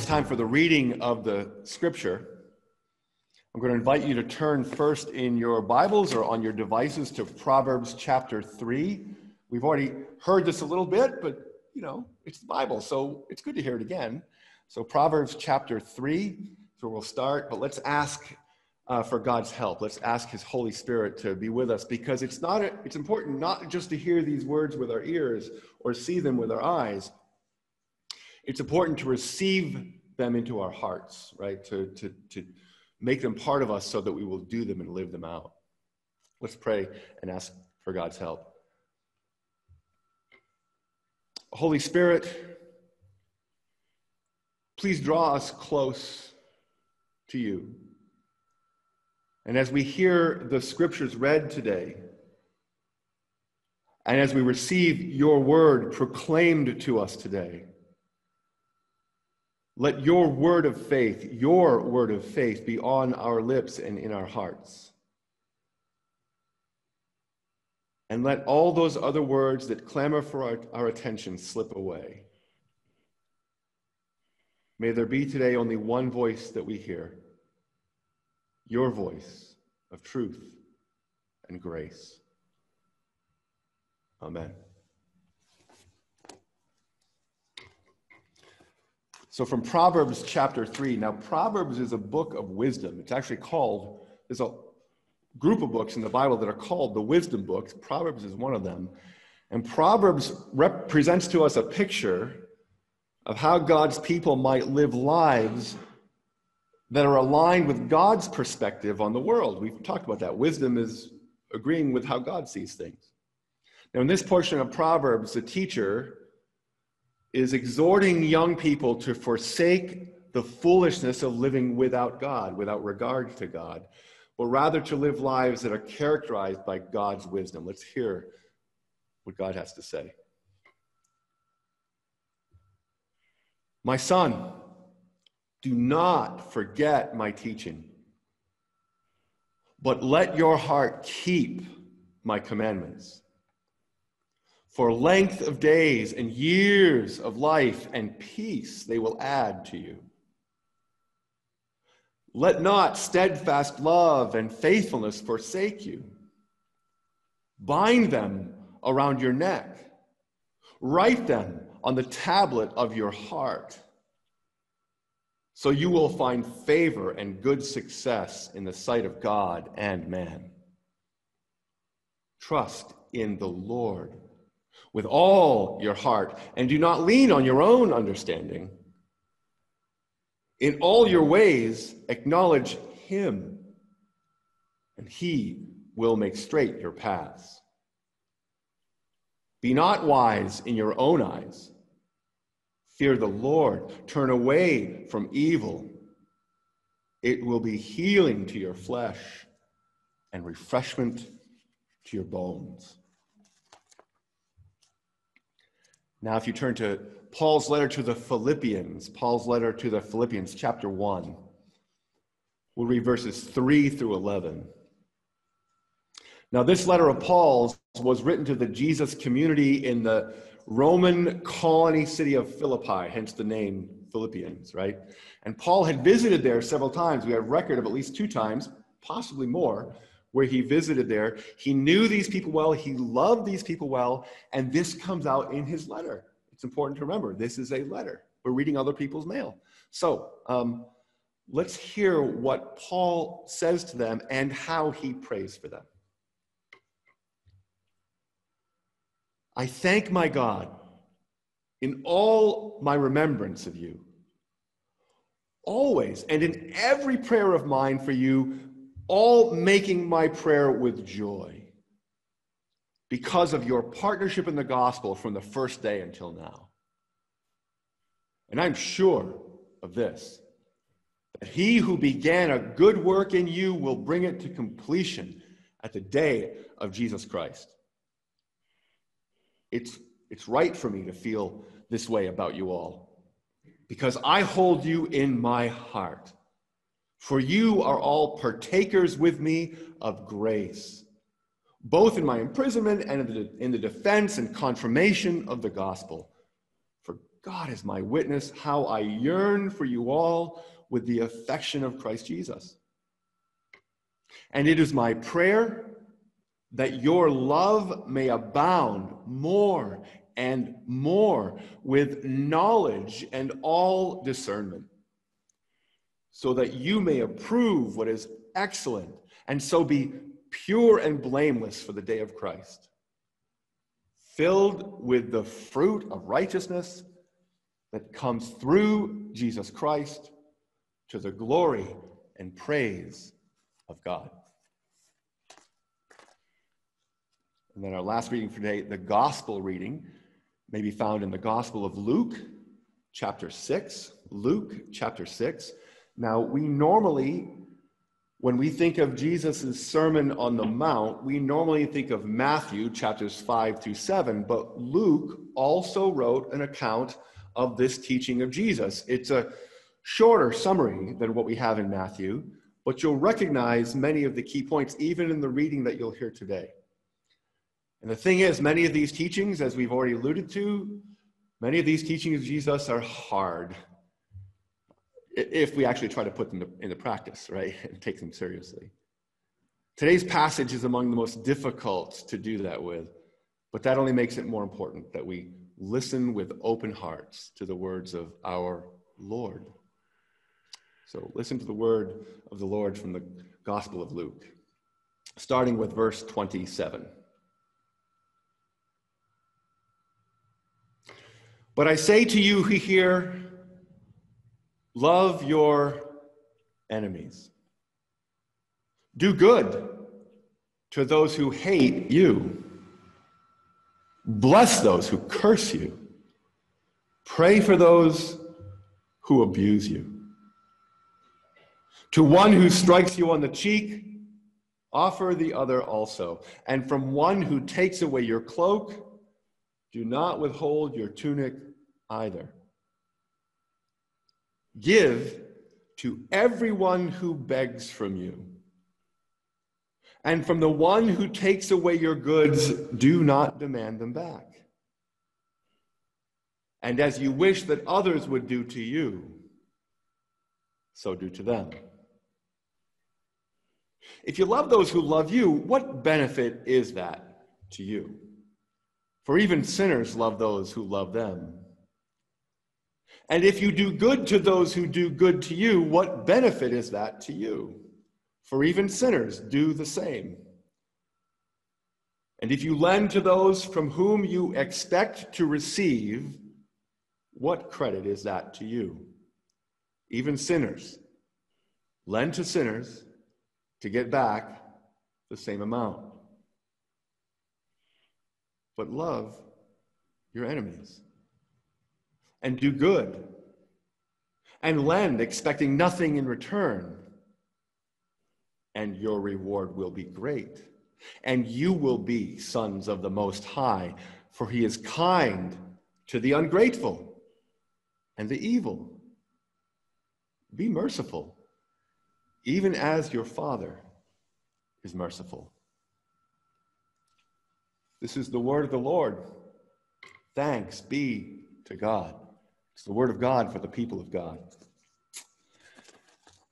it's time for the reading of the scripture. I'm going to invite you to turn first in your Bibles or on your devices to Proverbs chapter 3. We've already heard this a little bit, but you know, it's the Bible, so it's good to hear it again. So, Proverbs chapter 3 is where we'll start, but let's ask uh, for God's help. Let's ask His Holy Spirit to be with us because it's not, it's important not just to hear these words with our ears or see them with our eyes. It's important to receive them into our hearts, right? To, to, to make them part of us so that we will do them and live them out. Let's pray and ask for God's help. Holy Spirit, please draw us close to you. And as we hear the scriptures read today, and as we receive your word proclaimed to us today, let your word of faith, your word of faith, be on our lips and in our hearts. And let all those other words that clamor for our, our attention slip away. May there be today only one voice that we hear your voice of truth and grace. Amen. So, from Proverbs chapter 3. Now, Proverbs is a book of wisdom. It's actually called, there's a group of books in the Bible that are called the wisdom books. Proverbs is one of them. And Proverbs represents to us a picture of how God's people might live lives that are aligned with God's perspective on the world. We've talked about that. Wisdom is agreeing with how God sees things. Now, in this portion of Proverbs, the teacher is exhorting young people to forsake the foolishness of living without God, without regard to God, but rather to live lives that are characterized by God's wisdom. Let's hear what God has to say. My son, do not forget my teaching, but let your heart keep my commandments for length of days and years of life and peace they will add to you. Let not steadfast love and faithfulness forsake you. Bind them around your neck. Write them on the tablet of your heart. So you will find favor and good success in the sight of God and man. Trust in the Lord with all your heart, and do not lean on your own understanding. In all your ways, acknowledge Him, and He will make straight your paths. Be not wise in your own eyes. Fear the Lord. Turn away from evil. It will be healing to your flesh and refreshment to your bones. Now, if you turn to Paul's letter to the Philippians, Paul's letter to the Philippians, chapter 1, we'll read verses 3 through 11. Now, this letter of Paul's was written to the Jesus community in the Roman colony city of Philippi, hence the name Philippians, right? And Paul had visited there several times. We have record of at least two times, possibly more, where he visited there. He knew these people well, he loved these people well, and this comes out in his letter. It's important to remember this is a letter. We're reading other people's mail. So um, let's hear what Paul says to them and how he prays for them. I thank my God in all my remembrance of you, always and in every prayer of mine for you all making my prayer with joy because of your partnership in the gospel from the first day until now. And I'm sure of this that he who began a good work in you will bring it to completion at the day of Jesus Christ. It's, it's right for me to feel this way about you all because I hold you in my heart. For you are all partakers with me of grace, both in my imprisonment and in the, in the defense and confirmation of the gospel. For God is my witness, how I yearn for you all with the affection of Christ Jesus. And it is my prayer that your love may abound more and more with knowledge and all discernment, so that you may approve what is excellent, and so be pure and blameless for the day of Christ, filled with the fruit of righteousness that comes through Jesus Christ to the glory and praise of God. And then our last reading for today, the gospel reading, may be found in the Gospel of Luke, chapter 6. Luke, chapter 6. Now, we normally, when we think of Jesus' Sermon on the Mount, we normally think of Matthew, chapters 5 through 7, but Luke also wrote an account of this teaching of Jesus. It's a shorter summary than what we have in Matthew, but you'll recognize many of the key points even in the reading that you'll hear today. And the thing is, many of these teachings, as we've already alluded to, many of these teachings of Jesus are hard if we actually try to put them into practice, right, and take them seriously. Today's passage is among the most difficult to do that with, but that only makes it more important that we listen with open hearts to the words of our Lord. So listen to the word of the Lord from the Gospel of Luke, starting with verse 27. But I say to you who hear, love your enemies. Do good to those who hate you. Bless those who curse you. Pray for those who abuse you. To one who strikes you on the cheek, offer the other also. And from one who takes away your cloak, do not withhold your tunic either. Give to everyone who begs from you. And from the one who takes away your goods, do not demand them back. And as you wish that others would do to you, so do to them. If you love those who love you, what benefit is that to you? For even sinners love those who love them. And if you do good to those who do good to you, what benefit is that to you? For even sinners do the same. And if you lend to those from whom you expect to receive, what credit is that to you? Even sinners lend to sinners to get back the same amount. But love your enemies and do good and lend, expecting nothing in return. And your reward will be great. And you will be sons of the Most High, for he is kind to the ungrateful and the evil. Be merciful, even as your Father is merciful. This is the word of the Lord. Thanks be to God. It's the word of God for the people of God.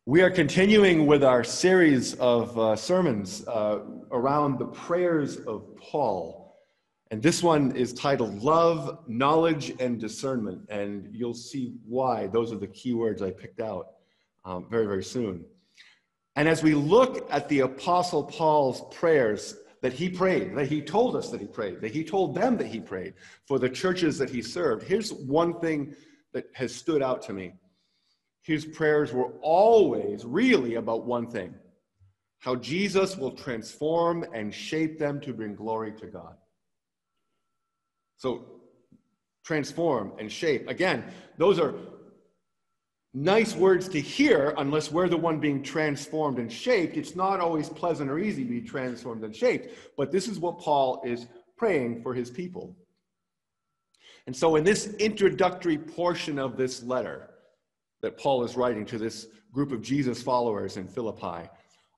We are continuing with our series of uh, sermons uh, around the prayers of Paul. And this one is titled Love, Knowledge, and Discernment. And you'll see why. Those are the key words I picked out um, very, very soon. And as we look at the Apostle Paul's prayers that he prayed, that he told us that he prayed, that he told them that he prayed for the churches that he served, here's one thing that has stood out to me. His prayers were always really about one thing how Jesus will transform and shape them to bring glory to God. So, transform and shape. Again, those are nice words to hear unless we're the one being transformed and shaped. It's not always pleasant or easy to be transformed and shaped, but this is what Paul is praying for his people. And so, in this introductory portion of this letter that Paul is writing to this group of Jesus followers in Philippi,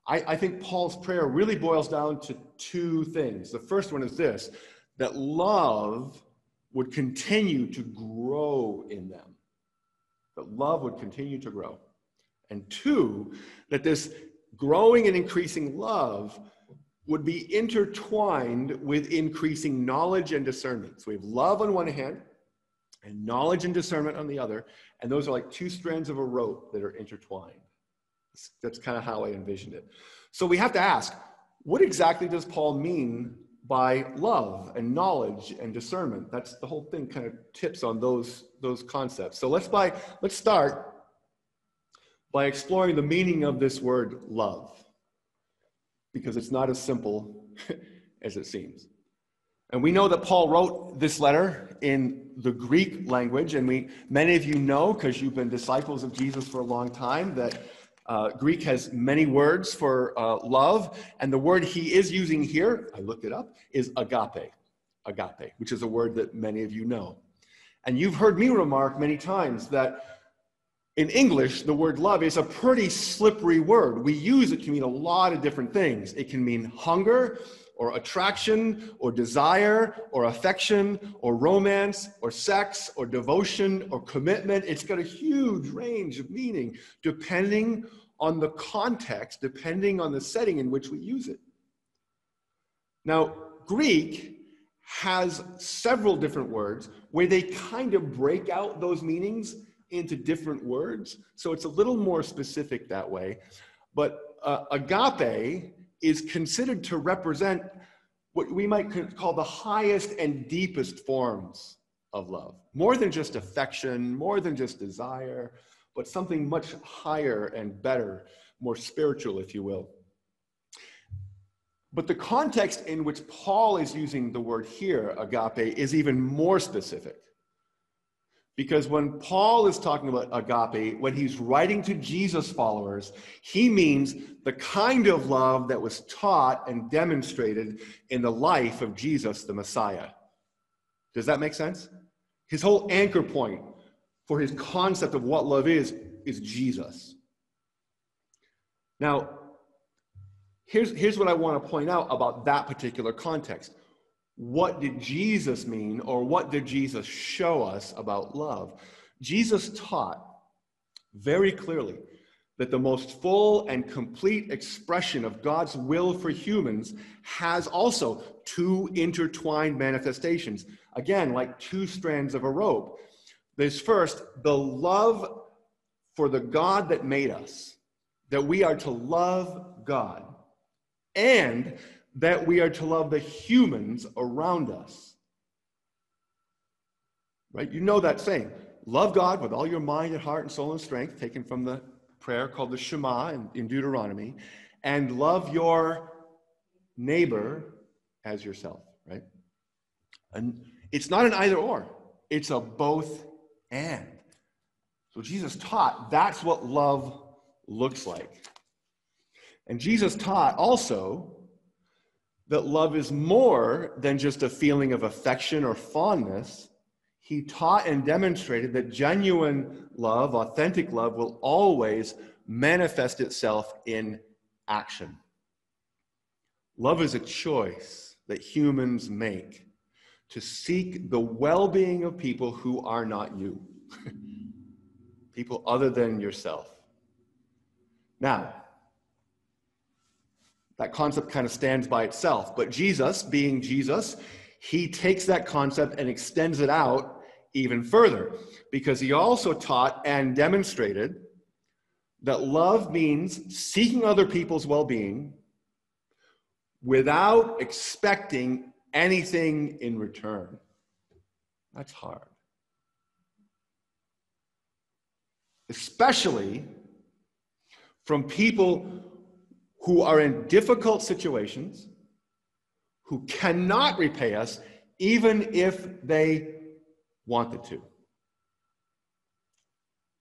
I, I, think Paul's prayer really boils down to two things. The first one is this that love would continue to grow in them. That love would continue to grow. And two, that this growing and increasing love would be intertwined with increasing knowledge and discernment. So we have love on one hand and knowledge and discernment on the other. And those are like two strands of a rope that are intertwined. That's, kind of how I envisioned it. So we have to ask what exactly does Paul mean by love and knowledge and discernment? That's the whole thing kind of tips on those, those concepts. So let's, by, let's start by exploring the meaning of this word love because it's not as simple as it seems. And we know that Paul wrote this letter in the Greek language, and we many of you know because you've been disciples of Jesus for a long time that uh, Greek has many words for uh, love, and the word he is using here, I looked it up, is agape, agape, which is a word that many of you know. And you've heard me remark many times that in English, the word love is a pretty slippery word. We use it to mean a lot of different things. It can mean hunger, or attraction, or desire, or affection, or romance, or sex, or devotion, or commitment. It's got a huge range of meaning depending on the context, depending on the setting in which we use it. Now, Greek has several different words where they kind of break out those meanings into different words. So it's a little more specific that way. But uh, agape is considered to represent what we might call the highest and deepest forms of love. More than just affection, more than just desire, but something much higher and better, more spiritual, if you will. But the context in which Paul is using the word here, agape, is even more specific. Because when Paul is talking about agape, when he's writing to Jesus followers, he means the kind of love that was taught and demonstrated in the life of Jesus, the Messiah. Does that make sense? His whole anchor point for his concept of what love is is Jesus. Now, here's, here's what I want to point out about that particular context what did Jesus mean or what did Jesus show us about love? Jesus taught very clearly that the most full and complete expression of God's will for humans has also two intertwined manifestations. Again, like two strands of a rope. There's first the love for the God that made us, that we are to love God, and that we are to love the humans around us. Right? You know that saying love God with all your mind and heart and soul and strength, taken from the prayer called the Shema in, in Deuteronomy, and love your neighbor as yourself, right? And it's not an either or, it's a both and. So Jesus taught that's what love looks like. And Jesus taught also that love is more than just a feeling of affection or fondness. He taught and demonstrated that genuine love, authentic love, will always manifest itself in action. Love is a choice that humans make to seek the well being of people who are not you, people other than yourself. Now, that concept kind of stands by itself. But Jesus, being Jesus, he takes that concept and extends it out even further because he also taught and demonstrated that love means seeking other people's well being without expecting anything in return. That's hard. Especially from people who are in difficult situations, who cannot repay us, even if they wanted to.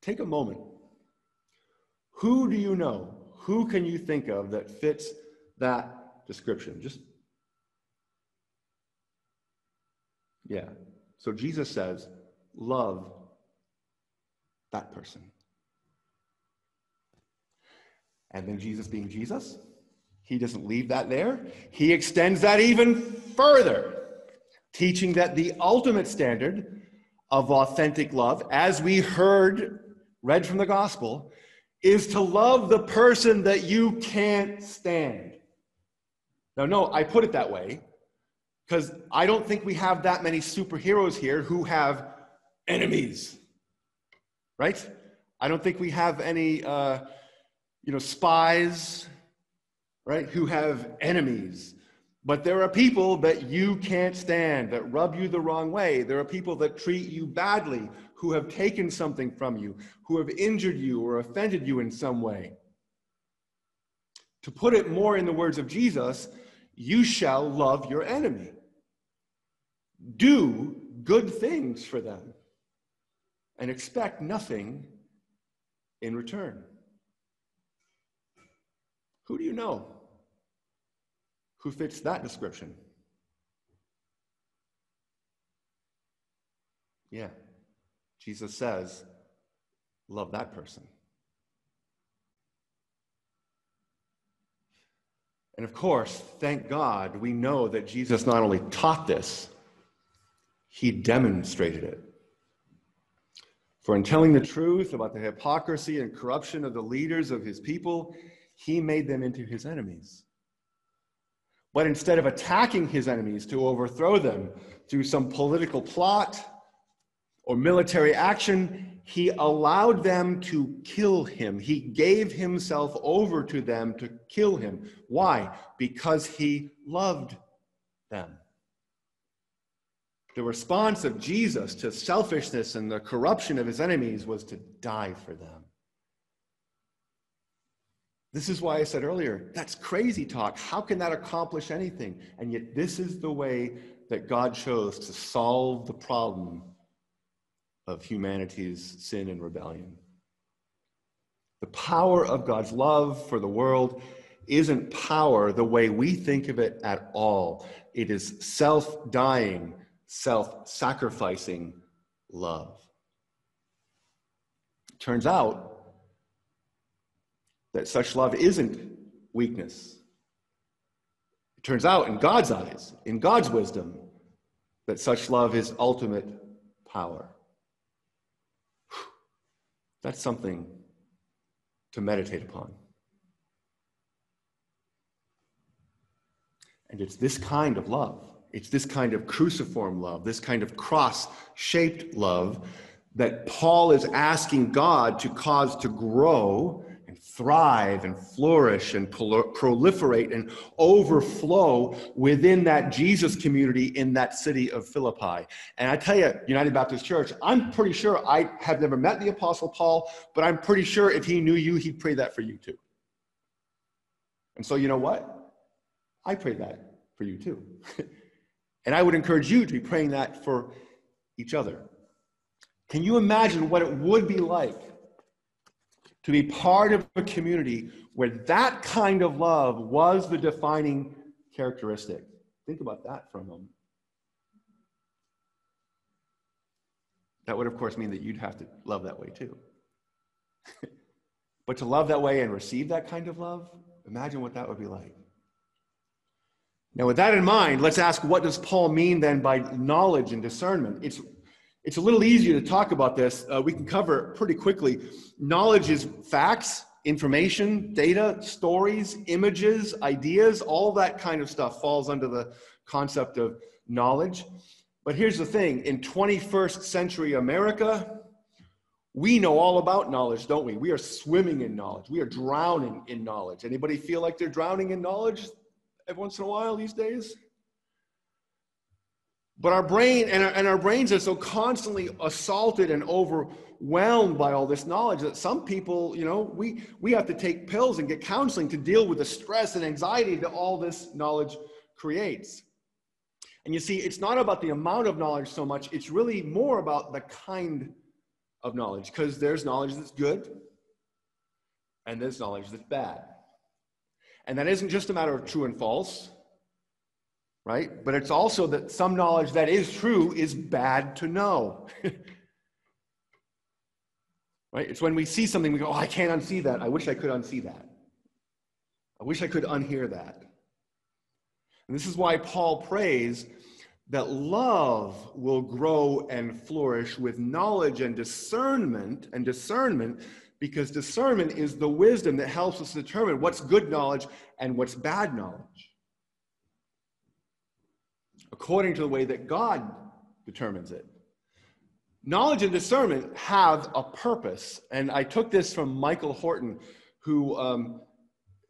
Take a moment. Who do you know? Who can you think of that fits that description? Just, yeah. So Jesus says, love that person. And then Jesus being Jesus, he doesn't leave that there. He extends that even further. teaching that the ultimate standard of authentic love, as we heard read from the gospel, is to love the person that you can't stand. Now, no, I put it that way because I don't think we have that many superheroes here who have enemies, right? I don't think we have any, uh, you know, spies, right, who have enemies. But there are people that you can't stand, that rub you the wrong way. There are people that treat you badly, who have taken something from you, who have injured you or offended you in some way. To put it more in the words of Jesus, you shall love your enemy. Do good things for them and expect nothing in return. Who do you know who fits that description? Yeah, Jesus says, love that person. And of course, thank God, we know that Jesus not only taught this, he demonstrated it. For in telling the truth about the hypocrisy and corruption of the leaders of his people, he made them into his enemies. But instead of attacking his enemies to overthrow them through some political plot or military action, he allowed them to kill him. He gave himself over to them to kill him. Why? Because he loved them. The response of Jesus to selfishness and the corruption of his enemies was to die for them. This is why I said earlier, that's crazy talk. How can that accomplish anything? And yet, this is the way that God chose to solve the problem of humanity's sin and rebellion. The power of God's love for the world isn't power the way we think of it at all. It is self dying, self sacrificing love. Turns out that such love isn't weakness. It turns out, in God's eyes, in God's wisdom, that such love is ultimate power. That's something to meditate upon. And it's this kind of love, it's this kind of cruciform love, this kind of cross shaped love that Paul is asking God to cause to grow thrive and flourish and proliferate and overflow within that Jesus community in that city of Philippi. And I tell you, United Baptist Church, I'm pretty sure I have never met the Apostle Paul, but I'm pretty sure if he knew you, he'd pray that for you too. And so, you know what? I pray that for you too. and I would encourage you to be praying that for each other. Can you imagine what it would be like to be part of a community where that kind of love was the defining characteristic. Think about that for a moment. That would, of course, mean that you'd have to love that way too. but to love that way and receive that kind of love, imagine what that would be like. Now, with that in mind, let's ask what does Paul mean then by knowledge and discernment? It's it's a little easier to talk about this. Uh, we can cover it pretty quickly. Knowledge is facts, information, data, stories, images, ideas, all that kind of stuff falls under the concept of knowledge. But here's the thing in 21st century America, we know all about knowledge, don't we? We are swimming in knowledge. We are drowning in knowledge. Anybody feel like they're drowning in knowledge every once in a while these days? But our brain and our, and our brains are so constantly assaulted and overwhelmed by all this knowledge that some people, you know, we, we have to take pills and get counseling to deal with the stress and anxiety that all this knowledge creates. And you see, it's not about the amount of knowledge so much, it's really more about the kind of knowledge, because there's knowledge that's good and there's knowledge that's bad. And that isn't just a matter of true and false right? But it's also that some knowledge that is true is bad to know. right? It's when we see something, we go, oh, I can't unsee that. I wish I could unsee that. I wish I could unhear that. And this is why Paul prays that love will grow and flourish with knowledge and discernment and discernment because discernment is the wisdom that helps us determine what's good knowledge and what's bad knowledge according to the way that God determines it. Knowledge and discernment have a purpose. And I took this from Michael Horton, who um,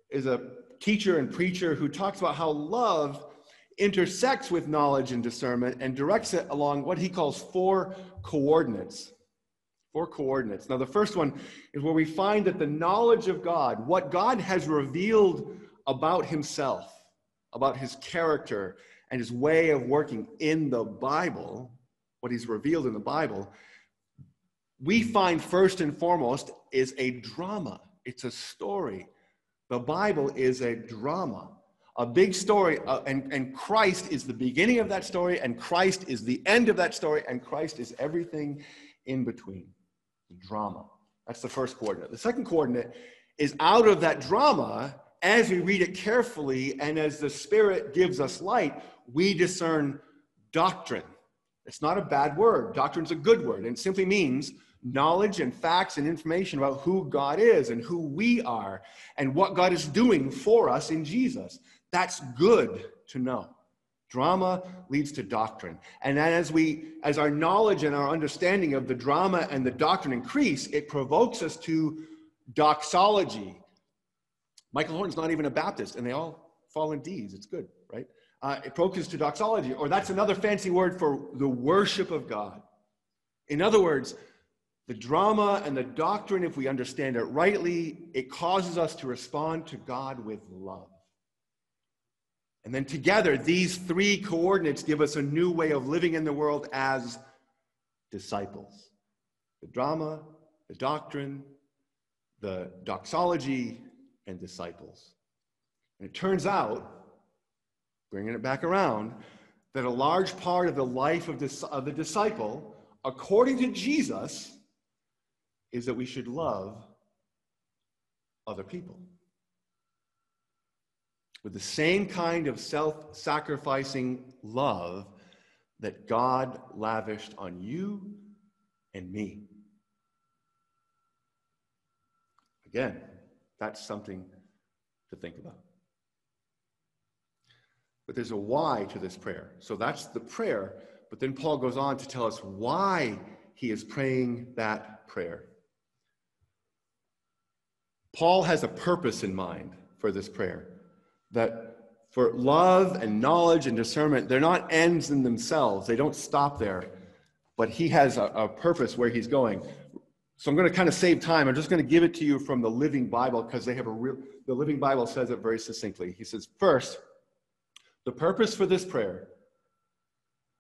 is a teacher and preacher who talks about how love intersects with knowledge and discernment and directs it along what he calls four coordinates. Four coordinates. Now, the first one is where we find that the knowledge of God, what God has revealed about himself, about his character, and his way of working in the Bible, what he's revealed in the Bible, we find first and foremost is a drama. It's a story. The Bible is a drama, a big story, uh, and, and Christ is the beginning of that story, and Christ is the end of that story, and Christ is everything in between. The drama. That's the first coordinate. The second coordinate is out of that drama, as we read it carefully and as the Spirit gives us light, we discern doctrine. It's not a bad word. Doctrine's a good word, and it simply means knowledge and facts and information about who God is and who we are and what God is doing for us in Jesus. That's good to know. Drama leads to doctrine. And as we as our knowledge and our understanding of the drama and the doctrine increase, it provokes us to doxology. Michael Horton's not even a Baptist, and they all fall in D's. It's good? Uh, to doxology, or that's another fancy word for the worship of God. In other words, the drama and the doctrine, if we understand it rightly, it causes us to respond to God with love. And then together, these three coordinates give us a new way of living in the world as disciples the drama, the doctrine, the doxology, and disciples. And it turns out bringing it back around, that a large part of the life of, this, of the disciple, according to Jesus, is that we should love other people with the same kind of self sacrificing love that God lavished on you and me. Again, that's something to think about. But there's a why to this prayer. So that's the prayer. But then Paul goes on to tell us why he is praying that prayer. Paul has a purpose in mind for this prayer that for love and knowledge and discernment, they're not ends in themselves, they don't stop there. But he has a, a purpose where he's going. So I'm going to kind of save time. I'm just going to give it to you from the Living Bible because they have a real, the Living Bible says it very succinctly. He says, first, the purpose for this prayer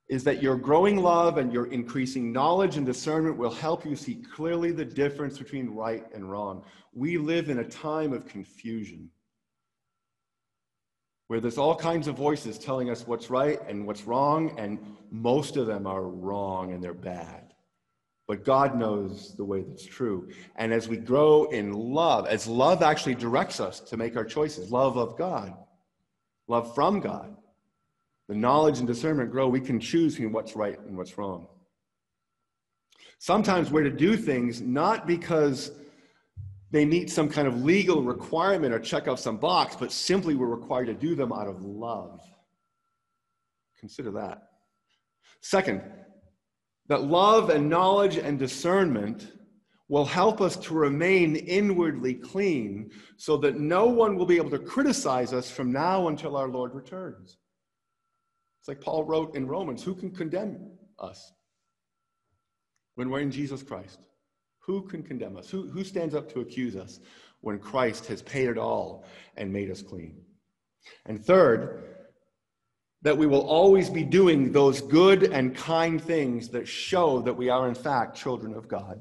is that your growing love and your increasing knowledge and discernment will help you see clearly the difference between right and wrong. We live in a time of confusion where there's all kinds of voices telling us what's right and what's wrong, and most of them are wrong and they're bad. But God knows the way that's true. And as we grow in love, as love actually directs us to make our choices, love of God, love from God, the knowledge and discernment grow, we can choose between what's right and what's wrong. Sometimes we're to do things not because they meet some kind of legal requirement or check off some box, but simply we're required to do them out of love. Consider that. Second, that love and knowledge and discernment will help us to remain inwardly clean so that no one will be able to criticize us from now until our Lord returns. It's like Paul wrote in Romans who can condemn us when we're in Jesus Christ? Who can condemn us? Who, who stands up to accuse us when Christ has paid it all and made us clean? And third, that we will always be doing those good and kind things that show that we are, in fact, children of God.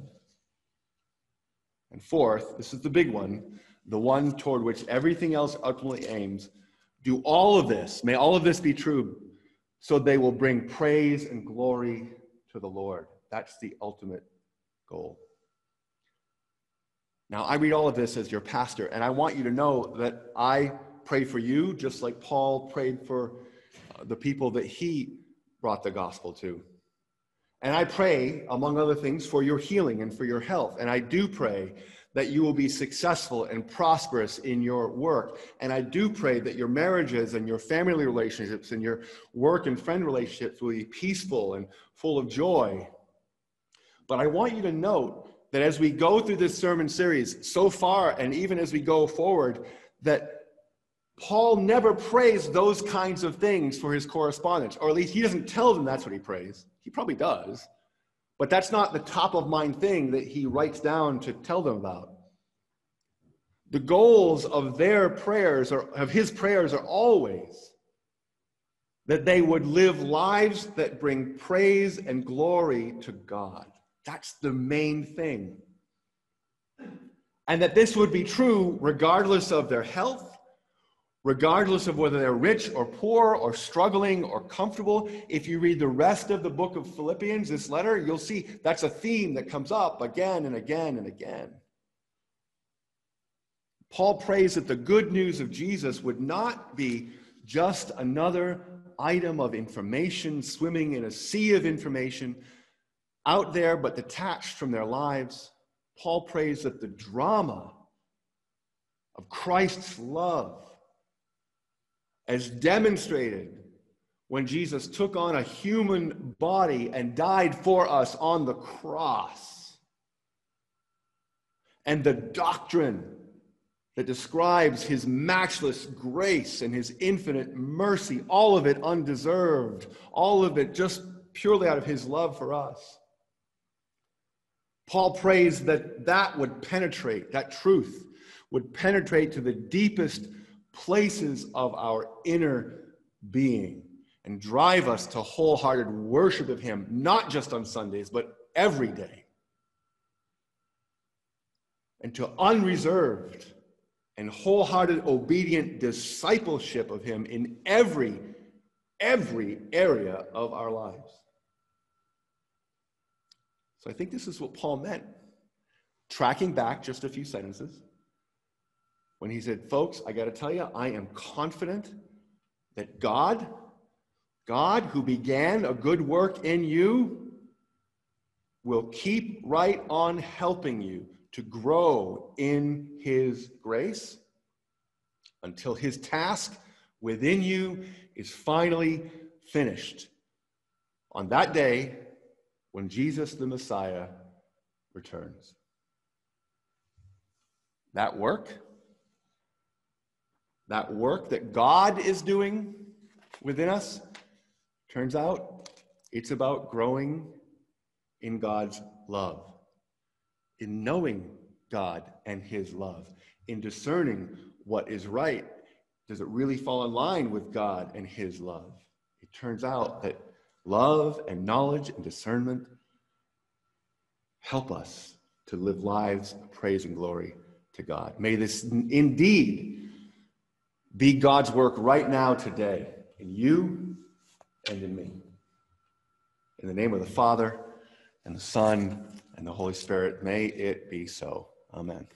And fourth, this is the big one, the one toward which everything else ultimately aims. Do all of this, may all of this be true, so they will bring praise and glory to the Lord. That's the ultimate goal. Now, I read all of this as your pastor, and I want you to know that I pray for you just like Paul prayed for uh, the people that he brought the gospel to. And I pray, among other things, for your healing and for your health. And I do pray that you will be successful and prosperous in your work. And I do pray that your marriages and your family relationships and your work and friend relationships will be peaceful and full of joy. But I want you to note that as we go through this sermon series so far, and even as we go forward, that Paul never prays those kinds of things for his correspondents, or at least he doesn't tell them that's what he prays. He probably does, but that's not the top of mind thing that he writes down to tell them about. The goals of their prayers, or of his prayers, are always that they would live lives that bring praise and glory to God. That's the main thing. And that this would be true regardless of their health, regardless of whether they're rich or poor or struggling or comfortable. If you read the rest of the book of Philippians, this letter, you'll see that's a theme that comes up again and again and again. Paul prays that the good news of Jesus would not be just another item of information swimming in a sea of information out there but detached from their lives. Paul prays that the drama of Christ's love as demonstrated when Jesus took on a human body and died for us on the cross. And the doctrine that describes his matchless grace and his infinite mercy, all of it undeserved, all of it just purely out of his love for us. Paul prays that that would penetrate, that truth would penetrate to the deepest places of our inner being and drive us to wholehearted worship of Him, not just on Sundays, but every day. And to unreserved and wholehearted, obedient discipleship of Him in every, every area of our lives. So I think this is what Paul meant. Tracking back just a few sentences when he said, Folks, I got to tell you, I am confident that God, God who began a good work in you, will keep right on helping you to grow in his grace until his task within you is finally finished on that day when Jesus the Messiah returns. That work that work that God is doing within us, turns out it's about growing in God's love, in knowing God and His love, in discerning what is right. Does it really fall in line with God and His love? It turns out that love and knowledge and discernment help us to live lives of praise and glory to God. May this indeed be God's work right now, today, in you and in me. In the name of the Father, and the Son, and the Holy Spirit, may it be so. Amen.